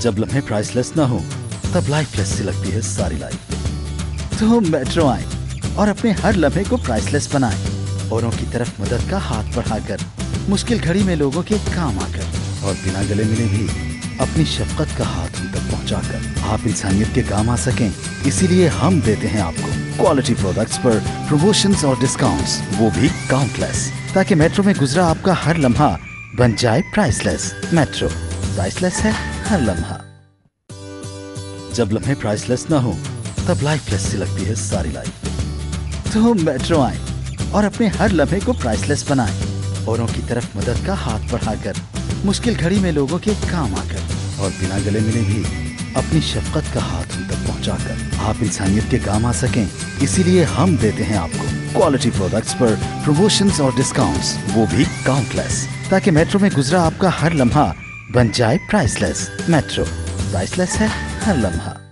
जब लम्हे प्राइसलेस ना हो, तब लाइफलेस सी लगती है सारी लाइफ तो मेट्रो आए और अपने हर लम्हे को प्राइसलेस बनाए। औरों की तरफ़ मदद का हाथ बढ़ाकर, मुश्किल घड़ी में लोगों के काम आकर और बिना गले मिले भी अपनी शफकत का हाथ उन तक पहुंचाकर आप इंसानियत के काम आ सकें। इसीलिए हम देते हैं आपको क्वालिटी प्रोडक्ट्स पर प्रमोशंस और डिस्काउंट्स वो भी काउंटलेस ताकि मेट्रो में गुजरा आपका हर लम्हा बन जाए प्राइसलेस मेट्रो प्राइसलेस है। हर लम्हा। जब लम्हे प्राइसलेस ना हो, तब लाइफलेस सी लगती है सारी लाइफ तो मेट्रो आए और अपने हर लम्हे को प्राइसलेस बनाए। औरों की तरफ़ मदद का हाथ बढ़ाकर, मुश्किल घड़ी में लोगों के काम आकर और बिना गले मिले भी अपनी शफकत का हाथ उन तक पहुंचाकर आप इंसानियत के काम आ सकें। इसीलिए हम देते हैं आपको क्वालिटी प्रोडक्ट्स पर प्रमोशंस और डिस्काउंट्स वो भी काउंटलेस ताकि मेट्रो में गुजरा आपका हर लम्हा बन जाए प्राइसलेस मेट्रो प्राइसलेस है हर लम्हा।